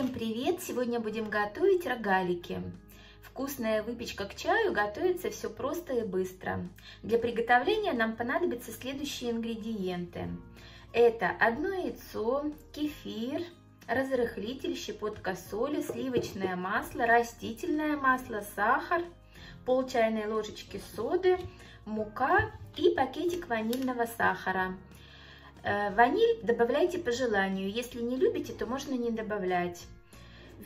Всем привет! Сегодня будем готовить рогалики. Вкусная выпечка к чаю готовится все просто и быстро. Для приготовления нам понадобятся следующие ингредиенты. Это одно яйцо, кефир, разрыхлитель, щепотка соли, сливочное масло, растительное масло, сахар, пол чайной ложечки соды, мука и пакетик ванильного сахара. Э, ваниль добавляйте по желанию. Если не любите, то можно не добавлять.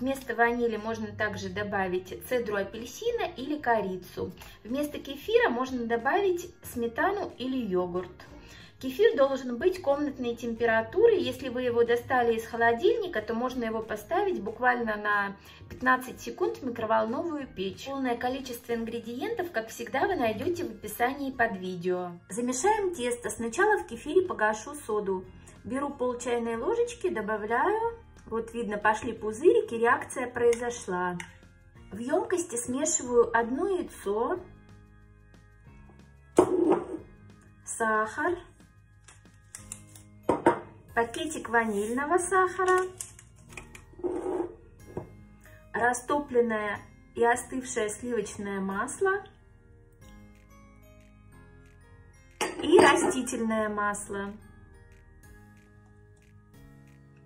Вместо ванили можно также добавить цедру апельсина или корицу. Вместо кефира можно добавить сметану или йогурт. Кефир должен быть комнатной температуры. Если вы его достали из холодильника, то можно его поставить буквально на 15 секунд в микроволновую печь. Полное количество ингредиентов, как всегда, вы найдете в описании под видео. Замешаем тесто. Сначала в кефире погашу соду. Беру пол чайной ложечки, добавляю. Вот видно, пошли пузырики, реакция произошла. В емкости смешиваю одно яйцо, сахар, пакетик ванильного сахара, растопленное и остывшее сливочное масло и растительное масло.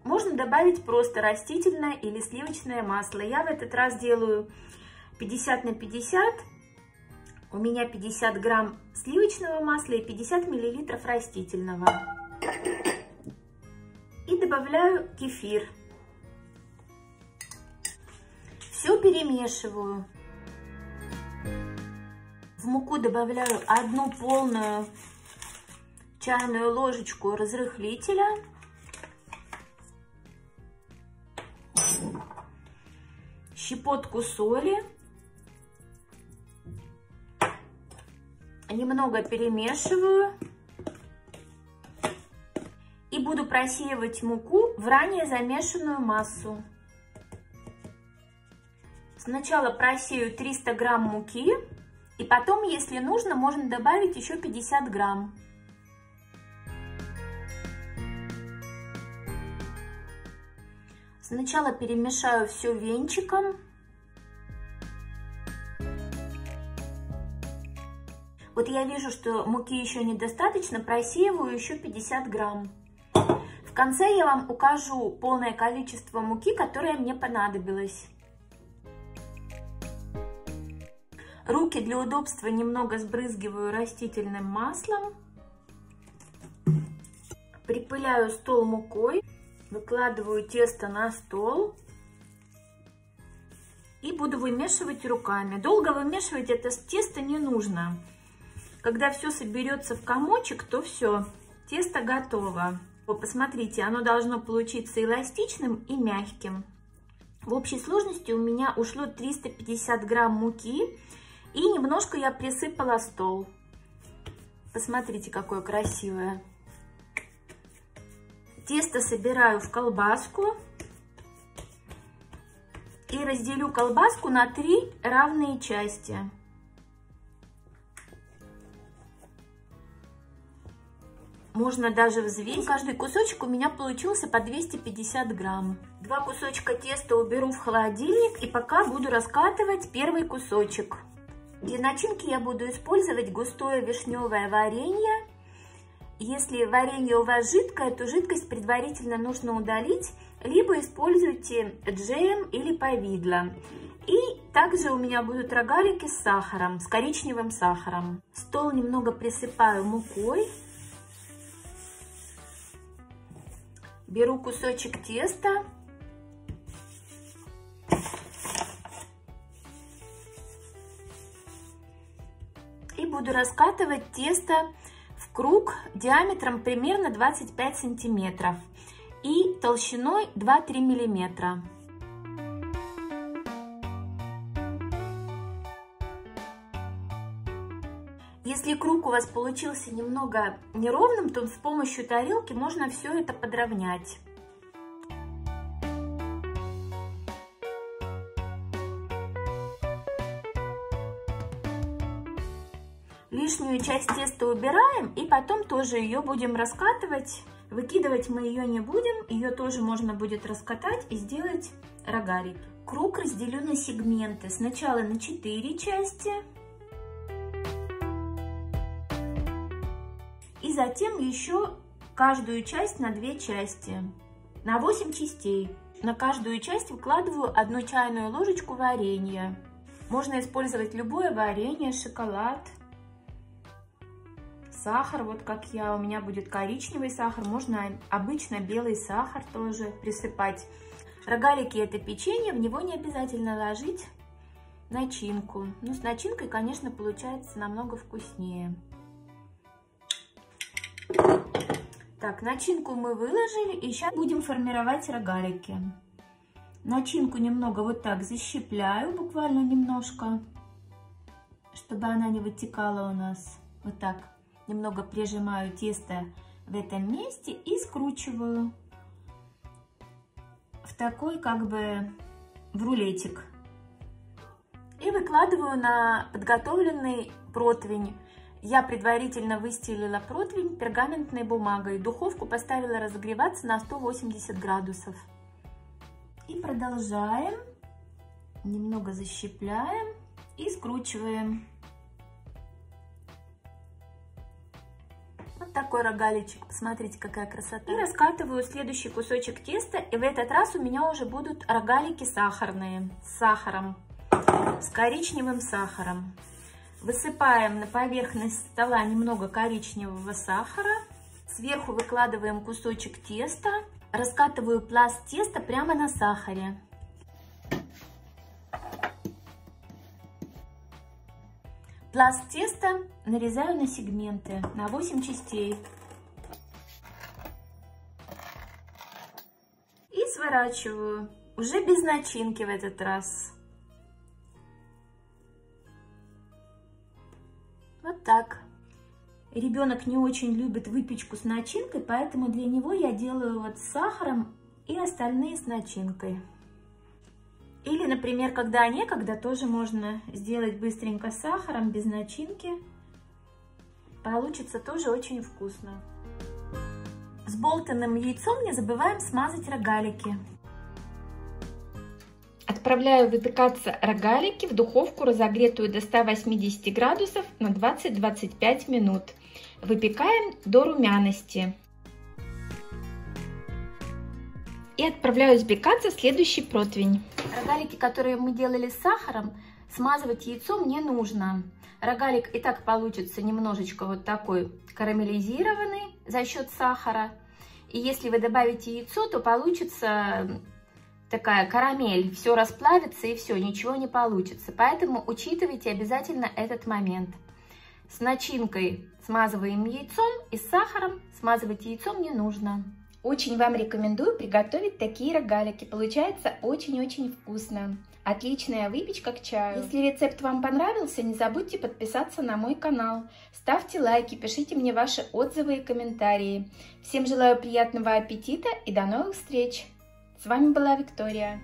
Можно добавить просто растительное или сливочное масло. Я в этот раз делаю 50 на 50. У меня 50 грамм сливочного масла и 50 миллилитров растительного добавляю кефир. Все перемешиваю. В муку добавляю одну полную чайную ложечку разрыхлителя. Щепотку соли. Немного перемешиваю и буду просеивать муку в ранее замешанную массу. Сначала просею 300 грамм муки, и потом, если нужно, можно добавить еще 50 грамм. Сначала перемешаю все венчиком. Вот я вижу, что муки еще недостаточно, просеиваю еще 50 грамм конце я вам укажу полное количество муки, которое мне понадобилось. Руки для удобства немного сбрызгиваю растительным маслом. Припыляю стол мукой, выкладываю тесто на стол и буду вымешивать руками. Долго вымешивать это тесто не нужно. Когда все соберется в комочек, то все, тесто готово. Посмотрите, оно должно получиться эластичным и мягким. В общей сложности у меня ушло 350 грамм муки и немножко я присыпала стол. Посмотрите, какое красивое. Тесто собираю в колбаску и разделю колбаску на три равные части. Можно даже взвесить. Каждый кусочек у меня получился по 250 грамм. Два кусочка теста уберу в холодильник и пока буду раскатывать первый кусочек. Для начинки я буду использовать густое вишневое варенье. Если варенье у вас жидкое, то жидкость предварительно нужно удалить, либо используйте джем или повидло. И также у меня будут рогалики с сахаром, с коричневым сахаром. Стол немного присыпаю мукой. Беру кусочек теста. И буду раскатывать тесто круг диаметром примерно 25 сантиметров и толщиной 2-3 миллиметра. Если круг у вас получился немного неровным, то с помощью тарелки можно все это подровнять. Лишнюю часть теста убираем и потом тоже ее будем раскатывать Выкидывать мы ее не будем, ее тоже можно будет раскатать и сделать рогалики. Круг разделю на сегменты. Сначала на 4 части. И затем еще каждую часть на 2 части. На 8 частей. На каждую часть выкладываю одну чайную ложечку варенья. Можно использовать любое варенье, шоколад, сахар, вот как я, у меня будет коричневый сахар, можно обычно белый сахар тоже присыпать. Рогалики это печенье, в него не обязательно ложить начинку. Ну, с начинкой, конечно, получается намного вкуснее. Так, начинку мы выложили, и сейчас будем формировать рогалики. Начинку немного вот так защипляю, буквально немножко, чтобы она не вытекала у нас. Вот так. Немного прижимаю тесто в этом месте и скручиваю в такой как бы в рулетик. И выкладываю на подготовленный противень. Я предварительно выстелила противень пергаментной бумагой. Духовку поставила разогреваться на 180 градусов. И продолжаем. Немного защипляем и скручиваем. Такой рогаличек. Посмотрите, какая красота. И раскатываю следующий кусочек теста. И в этот раз у меня уже будут рогалики сахарные. С сахаром. С коричневым сахаром. Высыпаем на поверхность стола немного коричневого сахара. Сверху выкладываем кусочек теста. Раскатываю пласт теста прямо на сахаре. Пласт теста нарезаю на сегменты, на 8 частей. И сворачиваю, уже без начинки в этот раз. Вот так. Ребенок не очень любит выпечку с начинкой, поэтому для него я делаю вот с сахаром и остальные с начинкой. Или, например, когда некогда, тоже можно сделать быстренько с сахаром, без начинки. Получится тоже очень вкусно. С болтанным яйцом не забываем смазать рогалики. Отправляю выпекаться рогалики в духовку, разогретую до 180 градусов на 20-25 минут. Выпекаем до румяности. И отправляю взбекаться в следующий противень. Рогалики, которые мы делали с сахаром, смазывать яйцом не нужно. Рогалик и так получится немножечко вот такой карамелизированный за счет сахара. И если вы добавите яйцо, то получится такая карамель, все расплавится и все, ничего не получится. Поэтому учитывайте обязательно этот момент. С начинкой смазываем яйцом и с сахаром смазывать яйцом не нужно. Очень вам рекомендую приготовить такие рогалики. Получается очень-очень вкусно. Отличная выпечка к чаю. Если рецепт вам понравился, не забудьте подписаться на мой канал. Ставьте лайки, пишите мне ваши отзывы и комментарии. Всем желаю приятного аппетита и до новых встреч! С вами была Виктория.